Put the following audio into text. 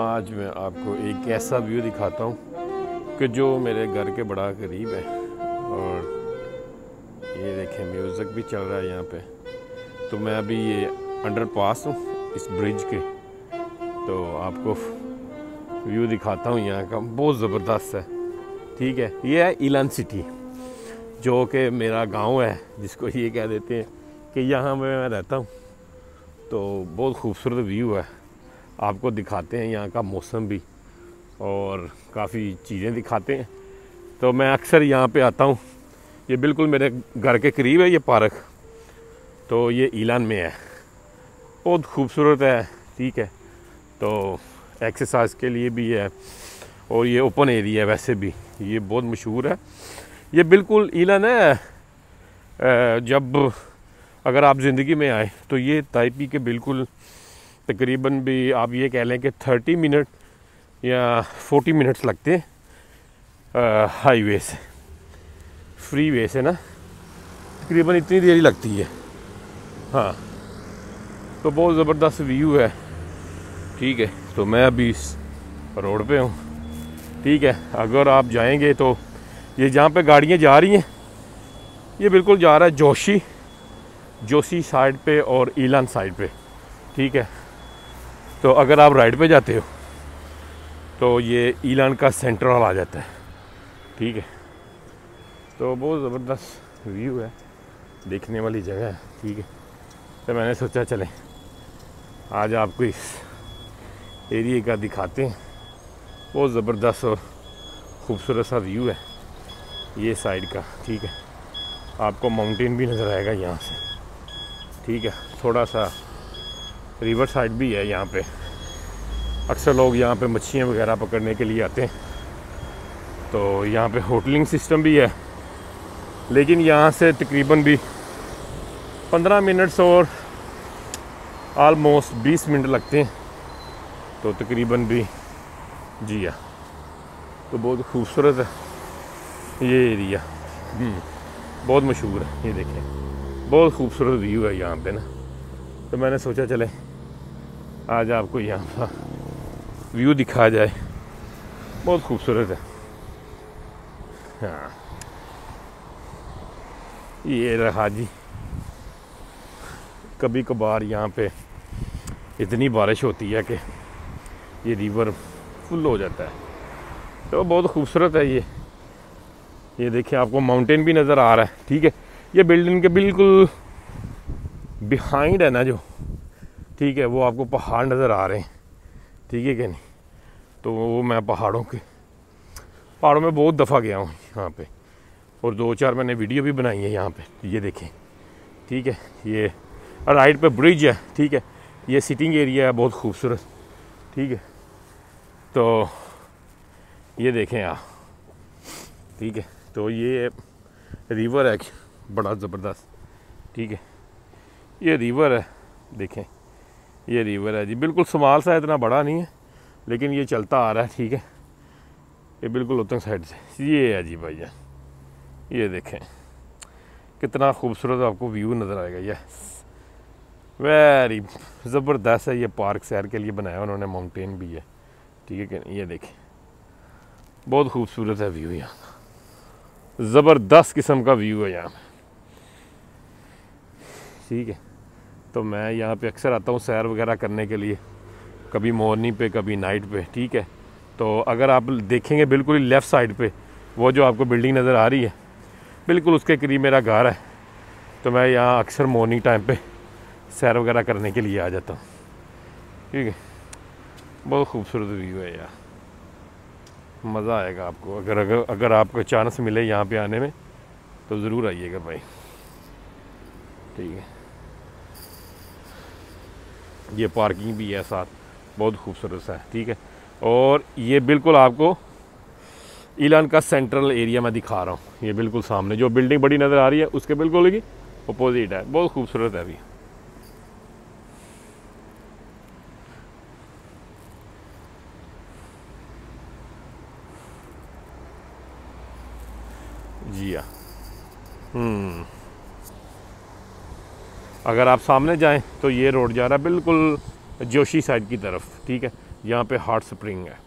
आज मैं आपको एक ऐसा व्यू दिखाता हूँ कि जो मेरे घर के बड़ा करीब है। और ये देखें, म्यूज़िक भी चल रहा है यहाँ पे। तो मैं अभी ये अंडर पास हूँ इस ब्रिज के। तो आपको व्यू दिखाता हूँ यहाँ का। बहुत ज़बरदस्त है। ठीक है, ये है इलान सिटी, जो कि मेरा गाँव है, जिसको ये कह देते हैं कि यहाँ पे मैं रहता हूँ। तो बहुत खूबसूरत व्यू है। आपको दिखाते हैं, यहाँ का मौसम भी और काफ़ी चीज़ें दिखाते हैं। तो मैं अक्सर यहाँ पे आता हूँ। ये बिल्कुल मेरे घर के करीब है ये पार्क। तो ये ईलान में है। बहुत खूबसूरत है, ठीक है। तो एक्सरसाइज के लिए भी है और ये ओपन एरिया है वैसे भी। ये बहुत मशहूर है। ये बिल्कुल ईलान है। जब अगर आप ज़िंदगी में आए तो ये ताइपी के बिल्कुल तकरीबन भी आप ये कह लें कि थर्टी मिनट या फोर्टी मिनट्स लगते हैं हाईवे से। फ्री वे से ना? तकरीबन इतनी देरी लगती है। हाँ। तो बहुत ज़बरदस्त व्यू है। ठीक है तो मैं अभी इस रोड पे हूँ। ठीक है, अगर आप जाएँगे तो ये जहाँ पे गाड़ियाँ जा रही हैं, ये बिल्कुल जा रहा है जोशी जोशी साइड पे और ईलान साइड पे। ठीक है तो अगर आप राइड पे जाते हो तो ये ईलान का सेंट्रल आ जाता है। ठीक है? तो बहुत ज़बरदस्त व्यू है। देखने वाली जगह है। ठीक है? तो मैंने सोचा, चलें, आज आपको इस एरिए का दिखाते हैं। बहुत ज़बरदस्त और ख़ूबसूरत सा व्यू है ये साइड का। ठीक है? आपको माउंटेन भी नज़र आएगा यहाँ से। ठीक है? थोड़ा सा रिवर साइड भी है यहाँ पे। अक्सर लोग यहाँ पे मच्छियाँ वगैरह पकड़ने के लिए आते हैं। तो यहाँ पे होटलिंग सिस्टम भी है। लेकिन यहाँ से तकरीबन भी पंद्रह मिनट्स और आलमोस्ट बीस मिनट लगते हैं। तो तकरीबन भी जी हाँ तो बहुत खूबसूरत है ये एरिया। हम्म, बहुत मशहूर है ये देखें। बहुत खूबसूरत व्यू है यहाँ पे ना। तो मैंने सोचा चले आज आपको यहाँ का व्यू दिखा जाए। बहुत खूबसूरत है। हाँ। ये रहा जी। कभी कभार यहाँ पे इतनी बारिश होती है कि ये रिवर फुल हो जाता है। तो बहुत खूबसूरत है ये। ये देखिए, आपको माउंटेन भी नज़र आ रहा है, ठीक है? ये बिल्डिंग के बिल्कुल बिहाइंड है ना जो? ठीक है, वो आपको पहाड़ नज़र आ रहे हैं। ठीक है कि नहीं? तो वो मैं पहाड़ों के, पहाड़ों में बहुत दफ़ा गया हूँ यहाँ पे। और दो चार मैंने वीडियो भी बनाई है यहाँ पे, ये देखें। ठीक है, ये राइट पे ब्रिज है, ठीक है। ये सिटिंग एरिया है, बहुत खूबसूरत। ठीक है तो ये देखें आप। ठीक है तो ये रिवर है, बड़ा ज़बरदस्त। ठीक है, ये रिवर है, देखें। ये रिवर है जी। बिल्कुल समाल सा इतना बड़ा नहीं है, लेकिन ये चलता आ रहा है, ठीक है। ये बिल्कुल उतंग साइड से। ये है जी भैया ये। देखें। कितना खूबसूरत आपको व्यू नज़र आएगा, ये। वेरी ज़बरदस्त है ये पार्क सैर के लिए बनाया उन्होंने माउंटेन भी है। ठीक है ये देखें। बहुत खूबसूरत है व्यू यहाँ। ज़बरदस्त किस्म का व्यू है यहाँ। ठीक है। तो मैं यहाँ पे अक्सर आता हूँ सैर वगैरह करने के लिए, कभी मॉर्निंग पे, कभी नाइट पे, ठीक है? तो अगर आप देखेंगे बिल्कुल ही लेफ़्ट साइड पे, वो जो आपको बिल्डिंग नज़र आ रही है, बिल्कुल उसके करीब मेरा घर है। तो मैं यहाँ अक्सर मॉर्निंग टाइम पे सैर वगैरह करने के लिए आ जाता हूँ। ठीक है? बहुत खूबसूरत व्यू है यार। मज़ा आएगा आपको। अगर अगर अगर आपको चांस मिले यहाँ पे आने में तो ज़रूर आइएगा भाई। ठीक है? ये पार्किंग भी है साथ। बहुत खूबसूरत सा है, ठीक है? और ये बिल्कुल आपको ईलान का सेंट्रल एरिया मैं दिखा रहा हूँ। ये बिल्कुल सामने, जो बिल्डिंग बड़ी नज़र आ रही है, उसके बिल्कुल ही अपोजिट है। बहुत खूबसूरत है अभी। जी हाँ। हम्म। अगर आप सामने जाएँ तो ये रोड जा रहा है बिल्कुल जोशी साइड की तरफ़, ठीक है? यहाँ पे हॉट स्प्रिंग है।